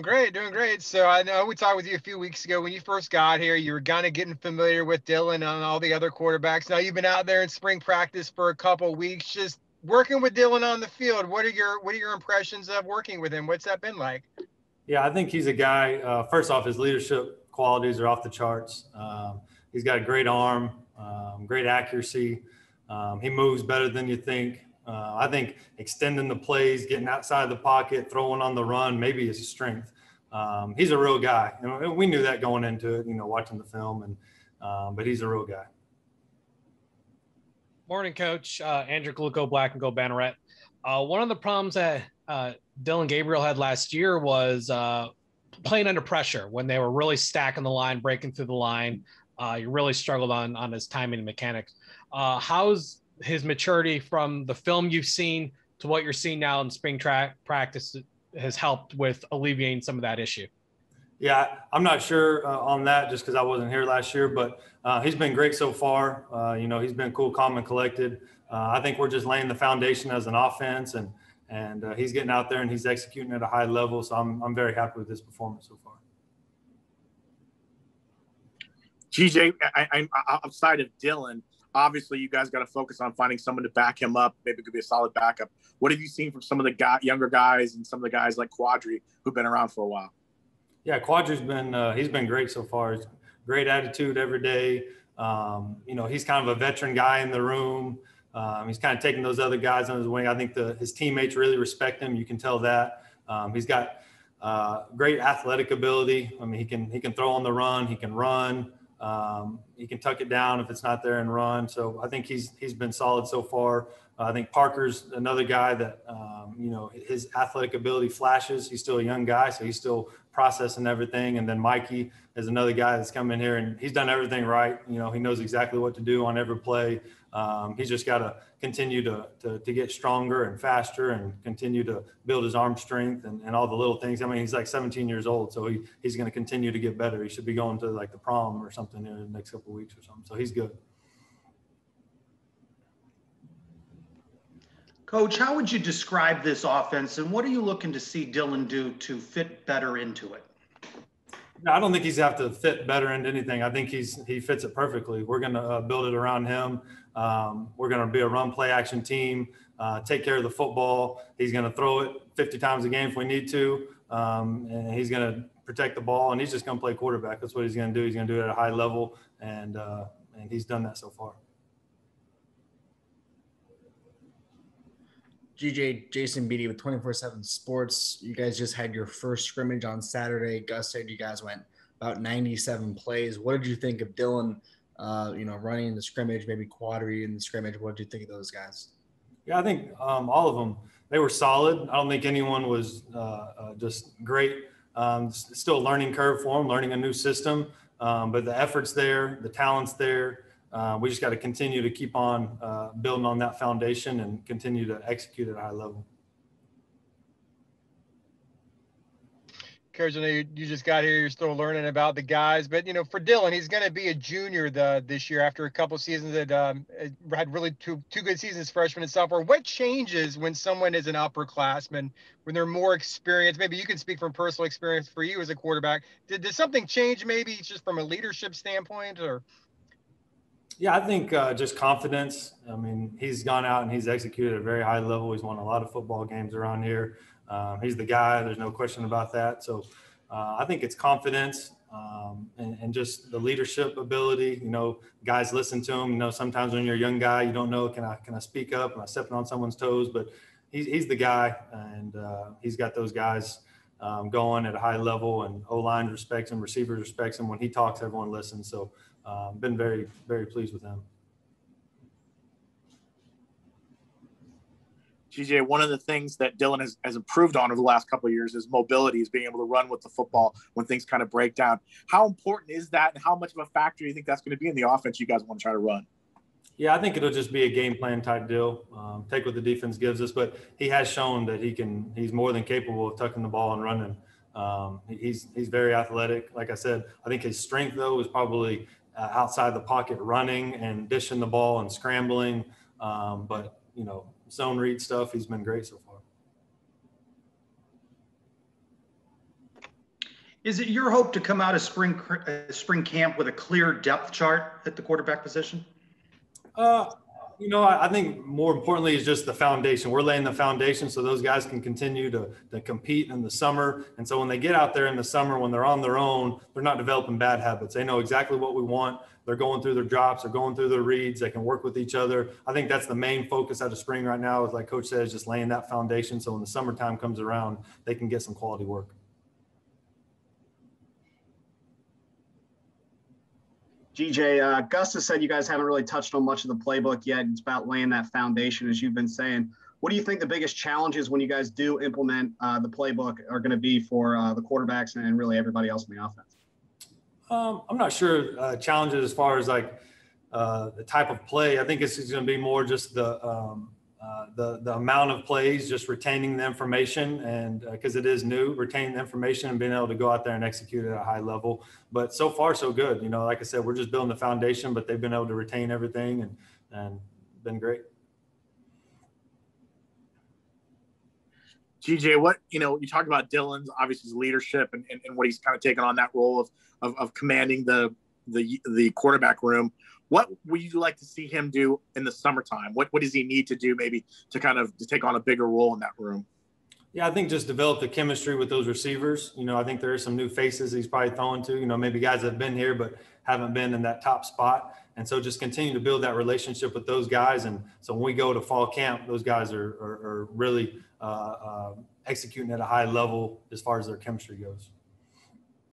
Great, doing great. So I know we talked with you a few weeks ago when you first got here. You were kind of getting familiar with Dillon and all the other quarterbacks. Now you've been out there in spring practice for a couple weeks, just working with Dillon on the field. What are your what are your impressions of working with him? What's that been like? Yeah, I think he's a guy. Uh, first off, his leadership qualities are off the charts. Um, he's got a great arm, um, great accuracy. Um, he moves better than you think. Uh, I think extending the plays, getting outside the pocket, throwing on the run, maybe his strength. Um, he's a real guy, and we knew that going into it. You know, watching the film, and um, but he's a real guy. Morning, Coach uh, Andrew Gluco, Black and Gold Banneret. Uh, one of the problems that uh, Dillon Gabriel had last year was uh, playing under pressure when they were really stacking the line, breaking through the line. Uh, he really struggled on on his timing and mechanics. Uh, how's his maturity from the film you've seen to what you're seeing now in spring track practice has helped with alleviating some of that issue? Yeah, I'm not sure uh, on that just because I wasn't here last year, but uh, he's been great so far. Uh, you know, he's been cool, calm, and collected. Uh, I think we're just laying the foundation as an offense, and and uh, he's getting out there and he's executing at a high level. So I'm I'm very happy with his performance so far. GJ, I, I, outside of Dillon, obviously you guys got to focus on finding someone to back him up. Maybe it could be a solid backup. What have you seen from some of the guy, younger guys and some of the guys like Quadry who've been around for a while? Yeah, Quadry's been uh, he's been great so far. He's great attitude every day. Um, you know, he's kind of a veteran guy in the room. Um, he's kind of taking those other guys on his wing. I think the, his teammates really respect him. You can tell that. Um, he's got uh, great athletic ability. I mean, he can he can throw on the run. He can run. Um, he can tuck it down if it's not there and run. So I think he's he's been solid so far. I think Parker's another guy that um, you know his athletic ability flashes. He's still a young guy, so he's still processing everything. And then Mikey is another guy that's come in here and he's done everything right. You know, he knows exactly what to do on every play. Um, he's just got to continue to, to, to get stronger and faster and continue to build his arm strength and, and all the little things. I mean, he's like 17 years old, so he, he's going to continue to get better. He should be going to like the prom or something in the next couple weeks or something. So he's good. Coach, how would you describe this offense and what are you looking to see Dillon do to fit better into it? I don't think he's have to fit better into anything. I think he's he fits it perfectly. We're going to uh, build it around him. Um, we're going to be a run play action team. Uh, take care of the football. He's going to throw it 50 times a game if we need to, um, and he's going to protect the ball. And he's just going to play quarterback. That's what he's going to do. He's going to do it at a high level, and uh, and he's done that so far. GJ Jason Beatty with 24 7 Sports. You guys just had your first scrimmage on Saturday. Gus said you guys went about 97 plays. What did you think of Dillon, uh, you know, running in the scrimmage, maybe Quadry in the scrimmage? What did you think of those guys? Yeah, I think um, all of them, they were solid. I don't think anyone was uh, uh, just great. Um, still learning curve for them, learning a new system. Um, but the effort's there, the talent's there uh, we just got to continue to keep on uh, building on that foundation and continue to execute at a high level. Coach, I know you, you just got here. You're still learning about the guys, but you know, for Dillon, he's going to be a junior the this year after a couple seasons that um, had really two two good seasons, freshman and sophomore. What changes when someone is an upperclassman when they're more experienced? Maybe you can speak from personal experience for you as a quarterback. Did, did something change? Maybe just from a leadership standpoint, or yeah, I think uh, just confidence. I mean, he's gone out and he's executed at a very high level. He's won a lot of football games around here. Um, he's the guy. There's no question about that. So uh, I think it's confidence um, and, and, just the leadership ability. You know, guys listen to him. You know, sometimes when you're a young guy, you don't know can I can I speak up? Am I stepping on someone's toes? But he's he's the guy, and uh, he's got those guys. Um, going at a high level, and O line respects him, receivers respects him. When he talks, everyone listens. So um, been very, very pleased with him. GJ, one of the things that Dillon has, has improved on over the last couple of years is mobility, is being able to run with the football when things kind of break down. How important is that, and how much of a factor do you think that's going to be in the offense you guys want to try to run? Yeah, I think it'll just be a game plan type deal. Um, take what the defense gives us, but he has shown that he can. He's more than capable of tucking the ball and running. Um, he's he's very athletic. Like I said, I think his strength though is probably uh, outside the pocket running and dishing the ball and scrambling. Um, but, you know, zone read stuff, he's been great so far. Is it your hope to come out of spring uh, spring camp with a clear depth chart at the quarterback position? Uh, you know, I, think more importantly is just the foundation. We're laying the foundation so those guys can continue to, to compete in the summer. And so when they get out there in the summer, when they're on their own, they're not developing bad habits. They know exactly what we want. They're going through their drops, they're going through their reads, they can work with each other. I think that's the main focus out of spring right now, is like Coach says, just laying that foundation. So when the summertime comes around, they can get some quality work. GJ, uh, Gus has said you guys haven't really touched on much of the playbook yet. It's about laying that foundation, as you've been saying. What do you think the biggest challenges when you guys do implement uh, the playbook are going to be for uh, the quarterbacks and really everybody else in the offense? Um, I'm not sure uh, challenges as far as like uh, the type of play. I think it's going to be more just the um, uh, the the amount of plays, just retaining the information, and because it is new, retaining the information and being able to go out there and execute at a high level. But so far, so good. You know, like I said, we're just building the foundation, but they've been able to retain everything and and been great. GJ, what you know, you talked about Dillon's obviously his leadership and, and, and what he's kind of taken on that role of, of of commanding the the the quarterback room. What would you like to see him do in the summertime? What what does he need to do maybe to kind of to take on a bigger role in that room? Yeah, I think just develop the chemistry with those receivers. You know, I think there are some new faces he's probably throwing to. You know, maybe guys that have been here but haven't been in that top spot. And so just continue to build that relationship with those guys. And so when we go to fall camp, those guys are, are, are really uh, uh, executing at a high level as far as their chemistry goes.